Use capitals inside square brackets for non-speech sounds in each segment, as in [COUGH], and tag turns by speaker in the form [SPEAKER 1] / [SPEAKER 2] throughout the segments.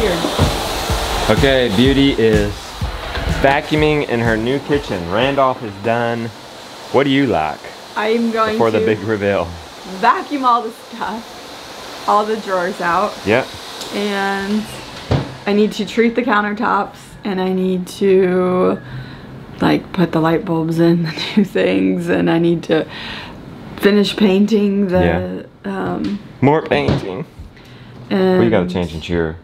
[SPEAKER 1] Weird.
[SPEAKER 2] Okay, Beauty is vacuuming in her new kitchen. Randolph is done. What do you like
[SPEAKER 1] I'm going
[SPEAKER 2] for the big reveal?
[SPEAKER 1] vacuum all the stuff, all the drawers out,
[SPEAKER 2] Yep.
[SPEAKER 1] and I need to treat the countertops, and I need to like put the light bulbs in the [LAUGHS] new things, and I need to finish painting the um
[SPEAKER 2] More painting.
[SPEAKER 1] and
[SPEAKER 2] Well, you gotta change into your.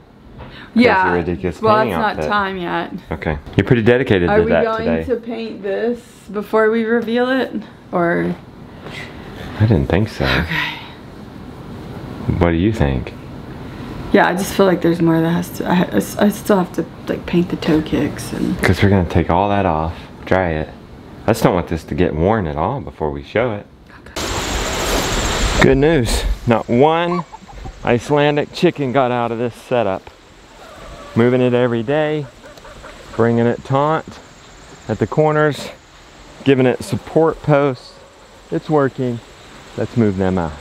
[SPEAKER 1] Yeah
[SPEAKER 2] ridiculous
[SPEAKER 1] well
[SPEAKER 2] painting
[SPEAKER 1] it's not time yet
[SPEAKER 2] Okay. You're pretty dedicated
[SPEAKER 1] are
[SPEAKER 2] to that today.
[SPEAKER 1] Are we going to paint this before we reveal it or
[SPEAKER 2] I didn't think so. Okay. What do you think?
[SPEAKER 1] yeah i just feel like there's more that has to i, I- I still have to like paint the toe kicks and
[SPEAKER 2] Because we're gonna take all that off, dry it. I just don't want this to get worn at all before we show it. Good news. Not one Icelandic chicken got out of this setup. Moving it every day, bringing it taut at the corners, giving it support posts. It's working. Let's move them out.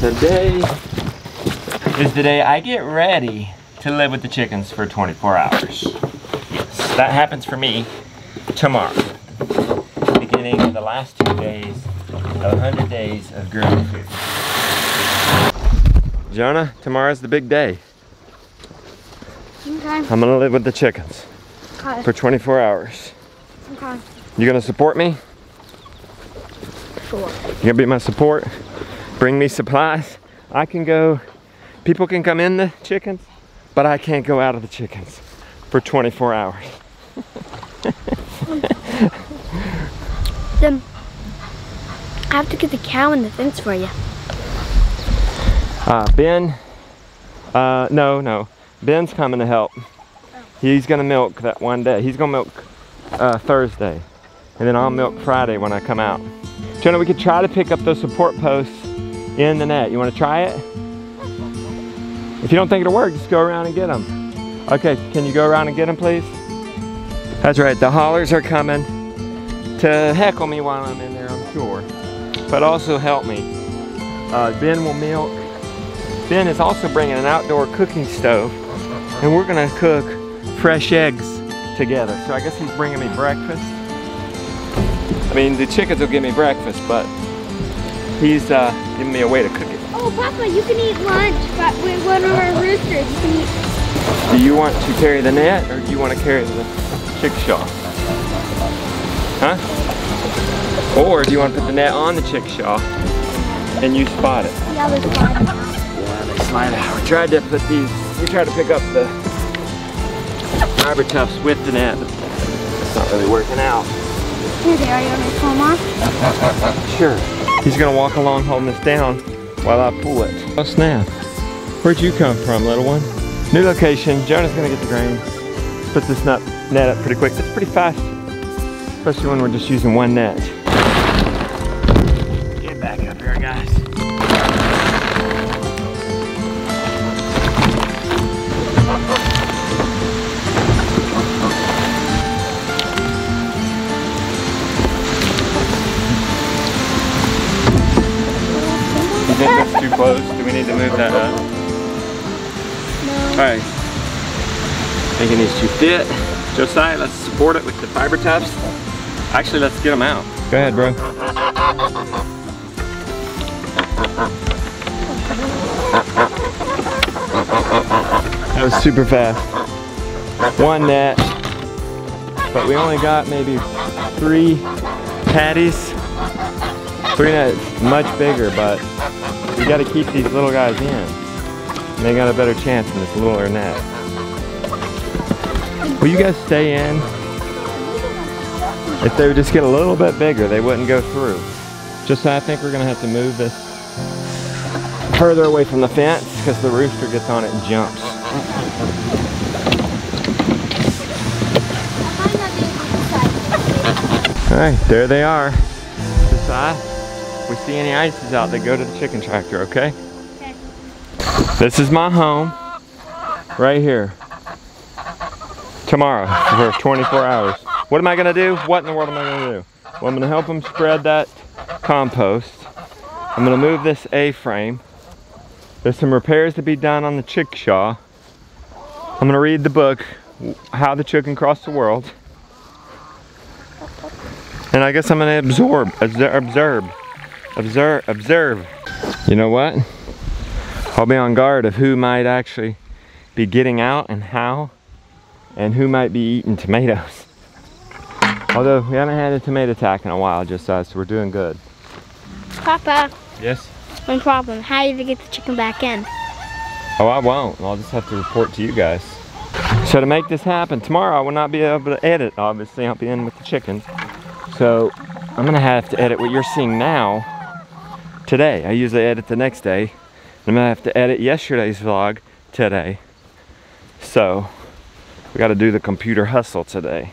[SPEAKER 2] Today is the day I get ready to live with the chickens for 24 hours. That happens for me tomorrow. Beginning of the last two days of 100 days of growing food. Jonah, tomorrow's the big day.
[SPEAKER 3] Okay.
[SPEAKER 2] I'm gonna live with the chickens
[SPEAKER 3] Okay.
[SPEAKER 2] for 24 hours.
[SPEAKER 3] Okay.
[SPEAKER 2] You gonna support me?
[SPEAKER 3] Sure.
[SPEAKER 2] You gonna be my support? Bring me supplies? I can go, people can come in the chickens, but I can't go out of the chickens for 24 hours. [LAUGHS]
[SPEAKER 3] Then I have to get the cow in the fence for you.
[SPEAKER 2] Uh, ben, uh, no, no. Ben's coming to help. He's gonna milk that one day. He's gonna milk uh, Thursday, and then I'll milk Friday when I come out. Jonah, we could try to pick up those support posts in the net. You wanna try it? If you don't think it'll work, just go around and get them. Okay, can you go around and get them, please? That's right, the haulers are coming to heckle me while I'm in there, I'm sure. But also help me. Uh, ben will milk. Ben is also bringing an outdoor cooking stove, and we're gonna cook fresh eggs together. So I guess he's bringing me breakfast. I mean, the chickens will give me breakfast, but he's uh, giving me a way to cook it.
[SPEAKER 3] Oh, Papa, you can eat lunch, but with one of our roosters. You can eat.
[SPEAKER 2] Do you want to carry the net, or do you want to carry the chickshaw? Huh? Or do you want to put the net on the chickshaw and you spot it?
[SPEAKER 3] Yeah, The other side.
[SPEAKER 2] Yeah, they slide out. We tried to put these, we tried to pick up the fiber tufts with the net, it's not really working out.
[SPEAKER 3] Here they are. You want me to pull [LAUGHS] them off?
[SPEAKER 2] Sure. He's gonna walk along holding this down while I pull it. Oh snap. Where'd you come from, little one? New location. Jonah's gonna get the grain. Put this nut, net up pretty quick. It's pretty fast, especially when we're just using one net. Move that up? Alright. Think it needs to fit. Josiah, let's support it with the fiber tufts. Actually, let's get them out. Go ahead, bro. That was super fast. One net. But we only got maybe three patties. Three nets, much bigger, but we gotta keep these little guys in. And they got a better chance in this littler net. Will you guys stay in? If they would just get a little bit bigger, they wouldn't go through. Just I think we're gonna have to move this further away from the fence because the rooster gets on it and jumps. All right, there they are. We see any ices out, they go to the chicken tractor, okay?
[SPEAKER 3] Okay.
[SPEAKER 2] This is my home, right here. Tomorrow, for 24 hours. What am I gonna do? What in the world am I gonna do? Well, I'm gonna help them spread that compost. I'm gonna move this A-frame. There's some repairs to be done on the chickshaw. I'm gonna read the book, How the Chicken Crossed the World. And I guess I'm gonna absorb, observe, observe, observe, observe. You know what? I'll be on guard of who might actually be getting out and how, and who might be eating tomatoes. Although we haven't had a tomato attack in a while, just us, so we're doing good.
[SPEAKER 3] Papa,
[SPEAKER 2] Yes?
[SPEAKER 3] one problem. How do you get the chicken back in?
[SPEAKER 2] Oh, I won't. I'll just have to report to you guys. So to make this happen, tomorrow I will not be able to edit, obviously. I'll be in with the chickens. So I'm gonna have to edit what you're seeing now today. I usually edit the next day. I'm gonna have to edit yesterday's vlog today. So we gotta do the computer hustle today.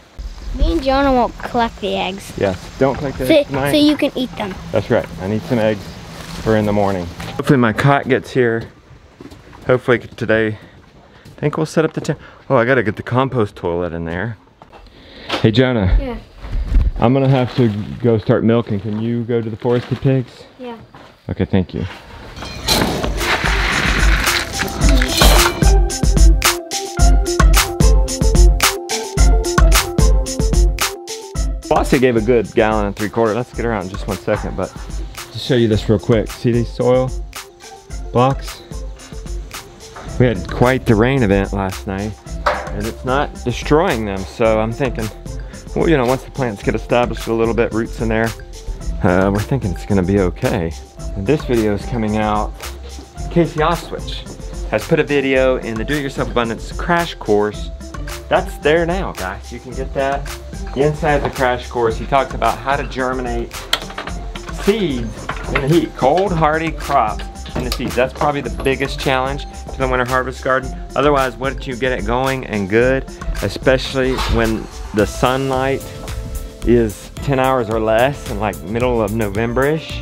[SPEAKER 3] Me and Jonah won't collect the eggs.
[SPEAKER 2] Yes, don't click
[SPEAKER 3] So,
[SPEAKER 2] this tonight.
[SPEAKER 3] so you can eat them.
[SPEAKER 2] That's right. I need some eggs for in the morning. Hopefully my cot gets here. Hopefully today. I think we'll set up the tent. Oh, I gotta get the compost toilet in there. Hey Jonah.
[SPEAKER 3] Yeah.
[SPEAKER 2] I'm gonna have to go start milking. Can you go to the forested pigs?
[SPEAKER 3] Yeah.
[SPEAKER 2] Okay, thank you. Flossie gave a good gallon and three quarter. Let's get around in just one second, but to show you this real quick. See these soil blocks? We had quite the rain event last night and it's not destroying them. So I'm thinking, well, you know, once the plants get established a little bit, roots in there, uh, we're thinking it's gonna be okay. This video is coming out. Casey Oswich has put a video in the Do-It-Yourself Abundance crash course. That's there now, guys. You can get that inside the crash course. He talks about how to germinate seeds in the heat. Cold, hardy crops in the seeds. That's probably the biggest challenge to the winter harvest garden. Otherwise, once you get it going and good, especially when the sunlight is 10 hours or less in like middle of November-ish,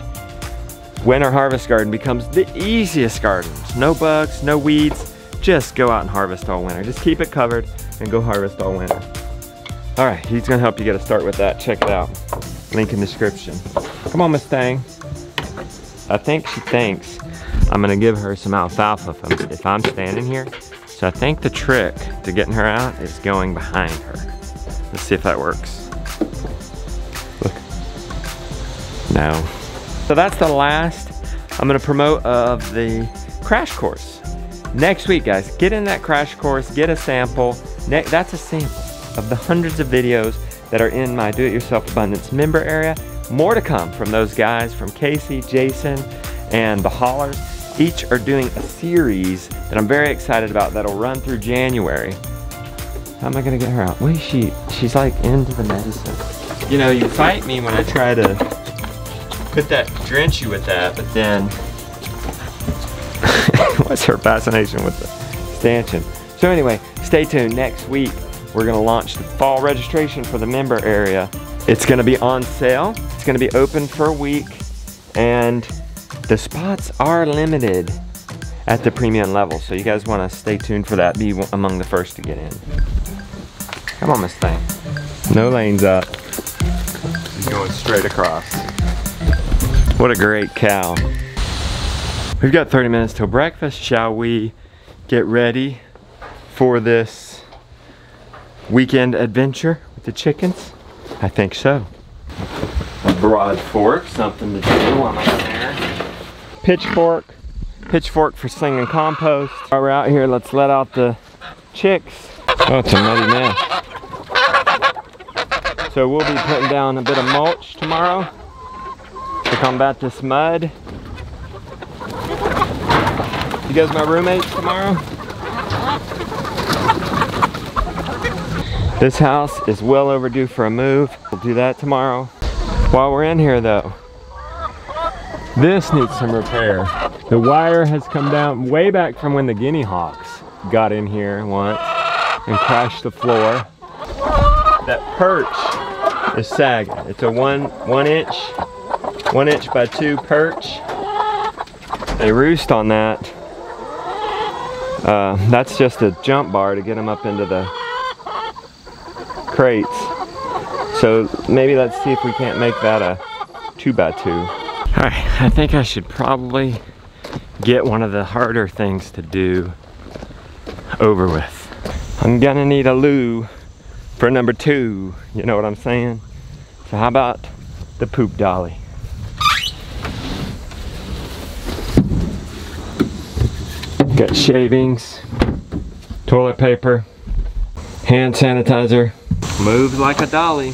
[SPEAKER 2] winter harvest garden becomes the easiest gardens. No bugs, no weeds, just go out and harvest all winter. Just keep it covered and go harvest all winter. All right, he's gonna help you get a start with that. Check it out. Link in description. Come on, Miss Mustang. I think she thinks I'm gonna give her some alfalfa if I'm, if I'm standing here. So I think the trick to getting her out is going behind her. Let's see if that works. Look. No. So that's the last I'm gonna promote uh, of the crash course. Next week, guys, get in that crash course, get a sample. Ne that's a sample of the hundreds of videos that are in my Do-It-Yourself Abundance member area. More to come from those guys, from Casey, Jason, and the Hollers. Each are doing a series that I'm very excited about that'll run through January. How am I gonna get her out? Wait, she, she's like into the medicine. You know, you fight me when I try to put that, drench you with that, but then [LAUGHS] what's her fascination with the stanchion? So anyway, stay tuned. Next week, we're gonna launch the fall registration for the member area. It's gonna be on sale. It's gonna be open for a week, and the spots are limited at the premium level. So you guys wanna stay tuned for that. Be among the first to get in. Come on, Miss Thing. No lanes up. She's going straight across. What a great cow. We've got 30 minutes till breakfast. Shall we get ready for this weekend adventure with the chickens? I think so. A broad fork, something to do while I'm there. Pitchfork, pitchfork for slinging compost. While we're out here, let's let out the chicks. Oh, it's a muddy mess. So we'll be putting down a bit of mulch tomorrow to combat this mud. You guys my roommates tomorrow? This house is well overdue for a move. We'll do that tomorrow. While we're in here though, this needs some repair. The wire has come down way back from when the guinea hawks got in here once and crashed the floor. That perch is sagging. It's a one, one inch, one inch by two perch. They roost on that. Uh, that's just a jump bar to get them up into the crates. So maybe let's see if we can't make that a two by two. All right, I think I should probably get one of the harder things to do over with. I'm gonna need a loo for number two. You know what I'm saying? So how about the poop dolly? Got shavings, toilet paper, hand sanitizer. Moves like a dolly.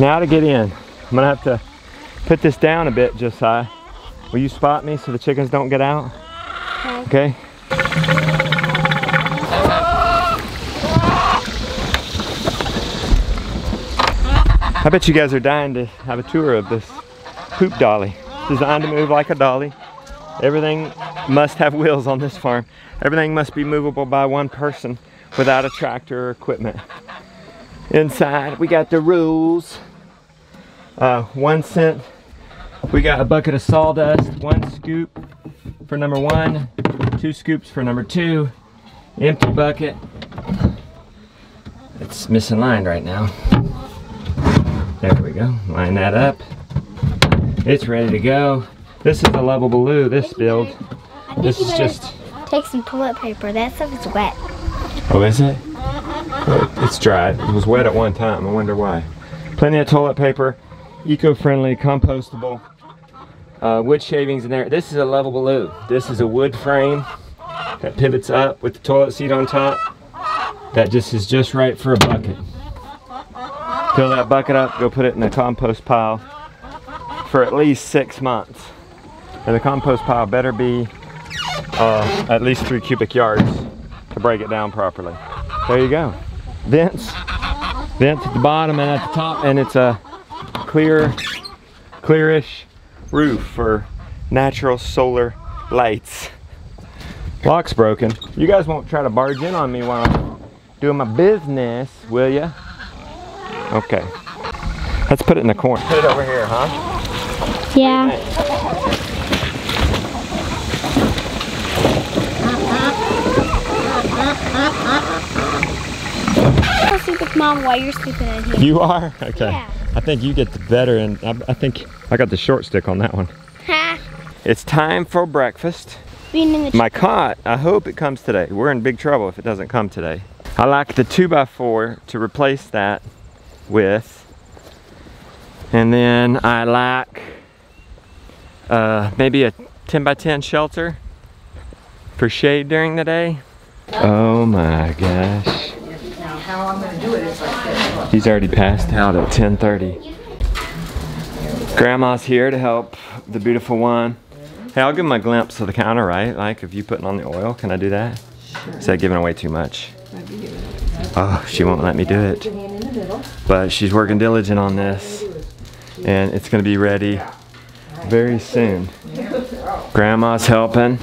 [SPEAKER 2] Now to get in, I'm gonna have to put this down a bit, Josiah. Will you spot me so the chickens don't get out? Okay. I bet you guys are dying to have a tour of this poop dolly. Designed to move like a dolly. Everything must have wheels on this farm. Everything must be movable by one person without a tractor or equipment. Inside, we got the rules. Uh, one cent. We got a bucket of sawdust, one scoop for number one, two scoops for number two, empty bucket. It's misaligned right now. Go. Line that up. It's ready to go. This is a Loveable Loo, this build. This is just.
[SPEAKER 3] Take some toilet paper. That stuff is wet.
[SPEAKER 2] Oh, is it? It's dry. It was wet at one time. I wonder why. Plenty of toilet paper. Eco-friendly, compostable. Uh, wood shavings in there. This is a Loveable Loo. This is a wood frame that pivots up with the toilet seat on top. That just is just right for a bucket. Fill that bucket up, go put it in a compost pile for at least six months. And the compost pile better be uh, at least three cubic yards to break it down properly. There you go. Vents, vents at the bottom and at the top, and it's a clear, clearish roof for natural solar lights. Lock's broken. You guys won't try to barge in on me while I'm doing my business, will ya? Okay. Let's put it in the corner. Put it over here, huh?
[SPEAKER 3] Yeah. I'll sleep with mom while you're sleeping in here.
[SPEAKER 2] You are? Okay.
[SPEAKER 3] Yeah.
[SPEAKER 2] I think you get the better, and I, I think I got the short stick on that one.
[SPEAKER 3] Ha!
[SPEAKER 2] It's time for breakfast.
[SPEAKER 3] Being in the
[SPEAKER 2] My cot, I hope it comes today. We're in big trouble if it doesn't come today. I like the 2x4 to replace that with. And then I like uh, maybe a 10 by 10 shelter for shade during the day. Oh my gosh. He's already passed out at 10:30. Grandma's here to help the beautiful one. Hey, I'll give him a glimpse of the counter, right? Like if you putting on the oil, can I do that? Is that giving away too much? Oh, she won't let me do it. But she's working diligent on this. And it's gonna be ready very soon. Grandma's helping.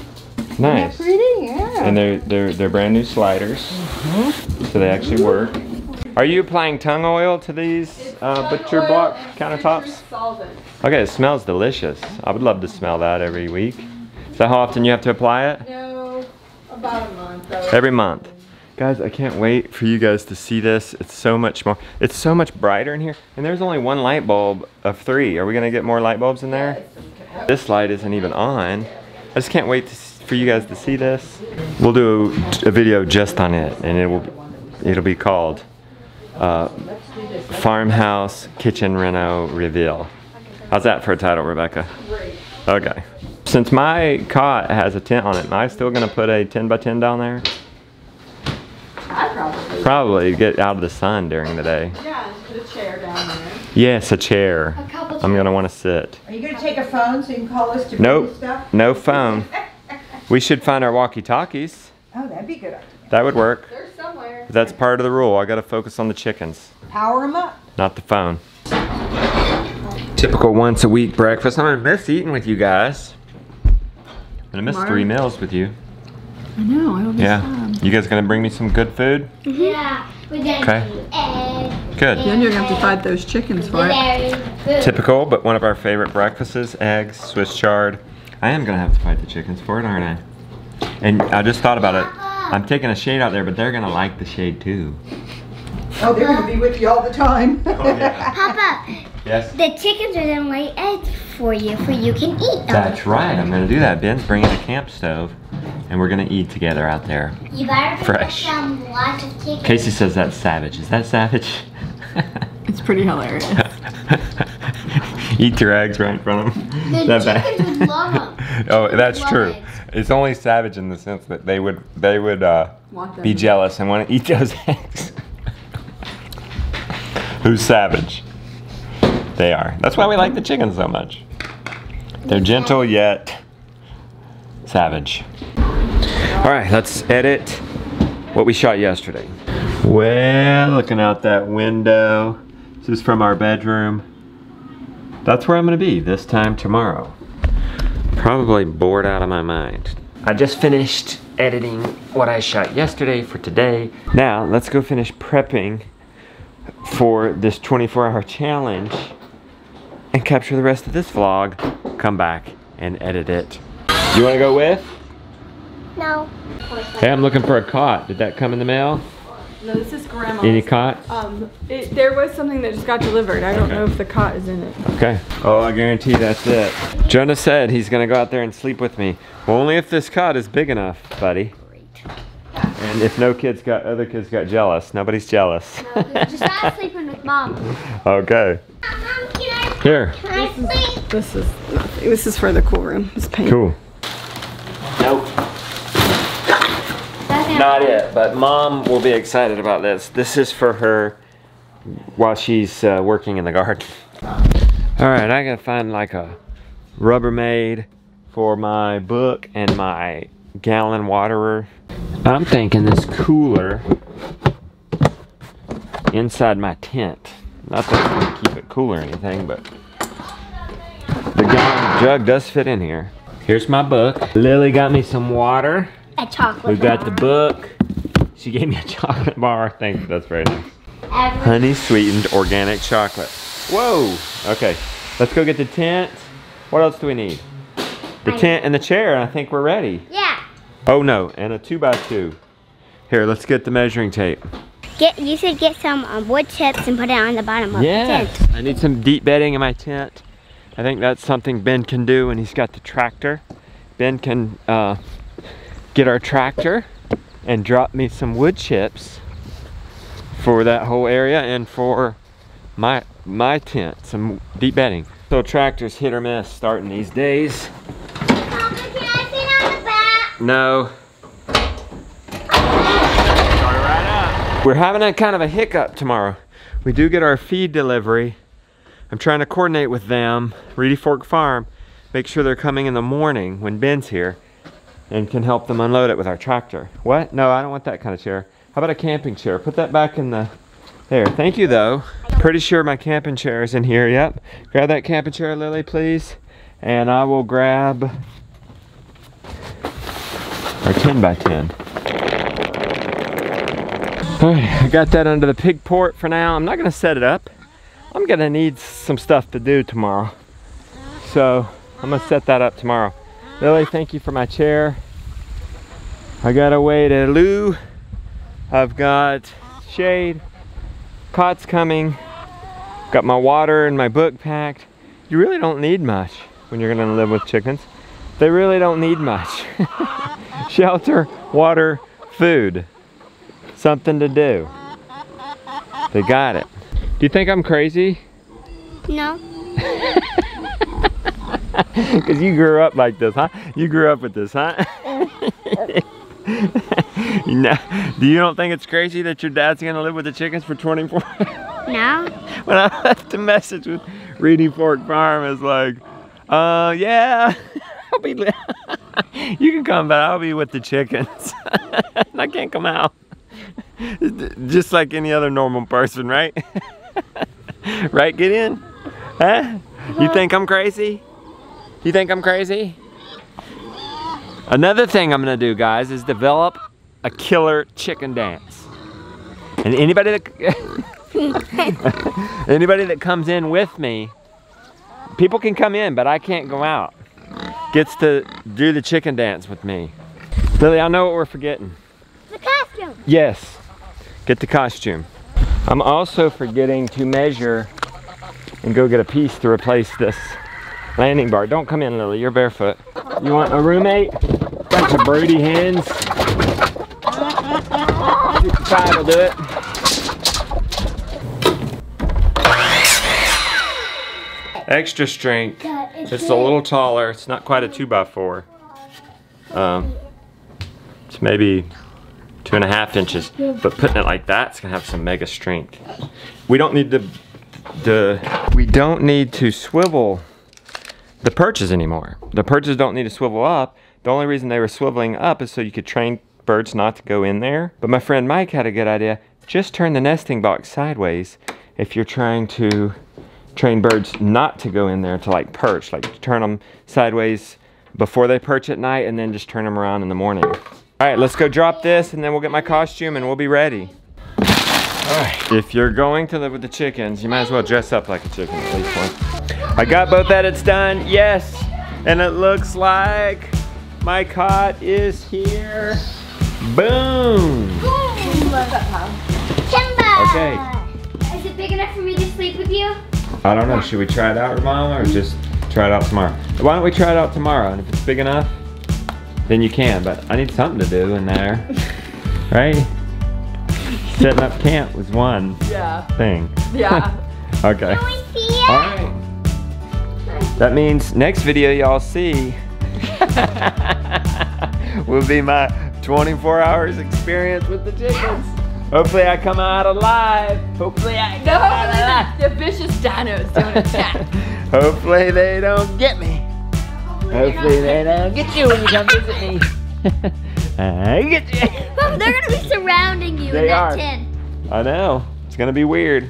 [SPEAKER 2] Nice. And they're they're they're brand new sliders. So they actually work. Are you applying tung oil to these uh, butcher block countertops? Okay, it smells delicious. I would love to smell that every week. Is that how often you have to apply it?
[SPEAKER 1] No, about a month.
[SPEAKER 2] Every month. Guys, I can't wait for you guys to see this. It's so much more, it's so much brighter in here. And there's only one light bulb of three. Are we gonna get more light bulbs in there? This light isn't even on. I just can't wait to, for you guys to see this. We'll do a, a video just on it and it will, it'll be called uh, Farmhouse Kitchen Reno Reveal. How's that for a title, Rebecca? Okay. Since my cot has a tent on it, am I still gonna put a 10 by 10 down there?
[SPEAKER 1] I probably.
[SPEAKER 2] Probably to get out of the sun during the day.
[SPEAKER 1] Yeah, put a chair down there.
[SPEAKER 2] Yes, a chair.
[SPEAKER 3] A couple
[SPEAKER 2] I'm gonna wanna sit.
[SPEAKER 4] Are you gonna take a phone so you can call us to
[SPEAKER 2] Nope,
[SPEAKER 4] read stuff?
[SPEAKER 2] no phone. [LAUGHS] We should find our walkie-talkies.
[SPEAKER 4] Oh, that'd be a good. idea.
[SPEAKER 2] That would work.
[SPEAKER 1] They're somewhere.
[SPEAKER 2] That's part of the rule. I gotta focus on the chickens,
[SPEAKER 4] Power them up.
[SPEAKER 2] not the phone. Typical once a week breakfast. I'm gonna miss eating with you guys. I'm gonna miss
[SPEAKER 1] Mark?
[SPEAKER 2] three meals with you.
[SPEAKER 1] I know. It'll be
[SPEAKER 2] Yeah.
[SPEAKER 1] Fun.
[SPEAKER 2] You guys gonna bring me some good food?
[SPEAKER 3] Yeah. We're gonna
[SPEAKER 2] Okay. Good.
[SPEAKER 1] Then you're gonna have to fight those chickens for it.
[SPEAKER 2] Typical, but one of our favorite breakfasts, eggs, Swiss chard. I am gonna have to fight the chickens for it, aren't I? And I just thought about it. I'm taking a shade out there, but they're gonna like the shade too.
[SPEAKER 4] Oh, they're gonna be with you all the time. [LAUGHS]
[SPEAKER 3] Oh, Papa,
[SPEAKER 2] Yes.
[SPEAKER 3] the chickens are gonna lay eggs for you, for you can eat them.
[SPEAKER 2] That's right. I'm gonna do that. Ben's bringing a camp stove, and we're gonna eat together out there.
[SPEAKER 3] You better bring
[SPEAKER 2] Fresh.
[SPEAKER 3] some lots of chickens.
[SPEAKER 2] Casey says that's savage. Is that savage? [LAUGHS]
[SPEAKER 1] It's pretty hilarious. [LAUGHS]
[SPEAKER 2] Eat your eggs right in front of them.
[SPEAKER 3] The chickens would love [LAUGHS] them.
[SPEAKER 2] oh, that's true.
[SPEAKER 3] eggs.
[SPEAKER 2] It's only savage in the sense that they would they would uh, be jealous and want to eat those eggs. Who's savage? They are. That's why we like the chickens so much. They're gentle yet savage. All right, let's edit what we shot yesterday. Well, looking out that window. This is from our bedroom. That's where I'm gonna be this time tomorrow. Probably bored out of my mind. I just finished editing what I shot yesterday for today. Now, let's go finish prepping for this 24 hour challenge and capture the rest of this vlog. Come back and edit it. You wanna go with?
[SPEAKER 3] No.
[SPEAKER 2] Hey, I'm looking for a cot. Did that come in the mail?
[SPEAKER 1] No, this is grandma's.
[SPEAKER 2] Any cot?
[SPEAKER 1] Um, it, there was something that just got delivered. I don't
[SPEAKER 2] Okay.
[SPEAKER 1] know if the cot is in it.
[SPEAKER 2] Okay. Oh, I guarantee that's it. Jonah said he's gonna go out there and sleep with me. Well, only if this cot is big enough, buddy. And if no kids got, other kids got jealous. Nobody's jealous.
[SPEAKER 3] Just not sleeping with mom. [LAUGHS]
[SPEAKER 2] okay.
[SPEAKER 3] Mom, can I,
[SPEAKER 2] Here.
[SPEAKER 3] can I sleep?
[SPEAKER 1] This is nothing. this is for the cool room. It's paint.
[SPEAKER 2] Cool. Nope. Not it, but mom will be excited about this. This is for her while she's uh, working in the garden. [LAUGHS] All right, I gotta find like a Rubbermaid for my book and my gallon waterer. I'm thinking this cooler inside my tent. Not that it's gonna keep it cool or anything, but the gallon jug does fit in here. Here's my book. Lily got me some water.
[SPEAKER 3] A chocolate
[SPEAKER 2] We've got the book. She gave me a [LAUGHS] chocolate bar. Thank you. That's very nice.
[SPEAKER 3] Every-
[SPEAKER 2] Honey sweetened organic chocolate. Whoa. Okay. Let's go get the tent. What else do we need? The
[SPEAKER 3] I-
[SPEAKER 2] tent and the chair, and I think we're ready.
[SPEAKER 3] Yeah.
[SPEAKER 2] Oh no, and a two by two. Here, let's get the measuring tape.
[SPEAKER 3] Get you should get some um, wood chips and put it on the bottom of
[SPEAKER 2] Yes.
[SPEAKER 3] the tent.
[SPEAKER 2] I need some deep bedding in my tent. I think that's something Ben can do when he's got the tractor. Ben can uh, get our tractor and drop me some wood chips for that whole area and for my my tent, some deep bedding. So tractors hit or miss starting these days. No. We're having a kind of a hiccup tomorrow. We do get our feed delivery. I'm trying to coordinate with them, Reedy Fork Farm, make sure they're coming in the morning when Ben's here and can help them unload it with our tractor. What? No, I don't want that kind of chair. How about a camping chair? Put that back in the, there. Thank you though. Pretty sure my camping chair is in here, yep. Grab that camping chair, Lily, please. And I will grab our 10 by 10. Alright, I got that under the pig port for now. I'm not gonna set it up. I'm gonna need some stuff to do tomorrow. So I'm gonna set that up tomorrow. Lily, thank you for my chair. I got a way to loo. I've got shade. Pot's coming. Got my water and my book packed. You really don't need much when you're gonna live with chickens. They really don't need much. [LAUGHS] Shelter, water, food. Something to do. They got it. Do you think I'm crazy?
[SPEAKER 3] No. [LAUGHS] [LAUGHS]
[SPEAKER 2] Because you grew up like this, huh? You grew up with this, huh? [LAUGHS] no, do you don't think it's crazy that your dad's gonna live with the chickens for 24 [LAUGHS]
[SPEAKER 3] No.
[SPEAKER 2] When I left the message with Reedy Fork Farm, it's like, uh, yeah, I'll be, you can come, but I'll be with the chickens. I can't come out. Just like any other normal person, right? right, get in? Huh? You think I'm crazy? You think I'm crazy? Another thing I'm gonna do, guys, is develop a killer chicken dance. And anybody that [LAUGHS] anybody that comes in with me, people can come in, but I can't go out. Gets to do the chicken dance with me. Lily, I know what we're forgetting.
[SPEAKER 3] The costume.
[SPEAKER 2] Yes. Get the costume. I'm also forgetting to measure and go get a piece to replace this landing bar. Don't come in, Lily. You're barefoot. You want a roommate? Bunch of broody hens. 55 will do it. Extra strength.
[SPEAKER 3] It's
[SPEAKER 2] It's a little taller. It's not quite a two by four. Um, it's maybe two and a half inches. But putting it like that's gonna have some mega strength. We don't need to, the, we don't need to swivel the perches anymore. The perches don't need to swivel up. The only reason they were swiveling up is so you could train birds not to go in there. But my friend Mike had a good idea. Just turn the nesting box sideways if you're trying to train birds not to go in there to like perch. Like turn them sideways before they perch at night and then just turn them around in the morning. All right, let's go drop this and then we'll get my costume and we'll be ready. All right, if you're going to live with the chickens, you might as well dress up like a chicken at least once. I got both edits done, yes. And it looks like my cot is here. Boom.
[SPEAKER 3] Simba!
[SPEAKER 2] Okay.
[SPEAKER 3] Is it big enough for me to sleep with you?
[SPEAKER 2] I don't know, should we try it out, Mama, or just try it out tomorrow? Why don't we try it out tomorrow? And if it's big enough, then you can, but I need something to do in there, [LAUGHS] right? Setting up camp was one
[SPEAKER 1] Yeah.
[SPEAKER 2] thing.
[SPEAKER 1] Yeah. [LAUGHS]
[SPEAKER 2] Okay.
[SPEAKER 3] Can we see it?
[SPEAKER 2] All right. That means next video y'all see [LAUGHS] will be my 24 hours experience with the chickens. Hopefully I come out alive. Hopefully I
[SPEAKER 1] No,
[SPEAKER 2] come out alive.
[SPEAKER 1] hopefully the, the vicious dinos don't attack. [LAUGHS]
[SPEAKER 2] Hopefully they don't get me. Hopefully they don't get you when you come visit me. [LAUGHS] I get you.
[SPEAKER 3] They're gonna be surrounding you
[SPEAKER 2] They
[SPEAKER 3] in that
[SPEAKER 2] are.
[SPEAKER 3] tent.
[SPEAKER 2] I know. It's gonna be weird.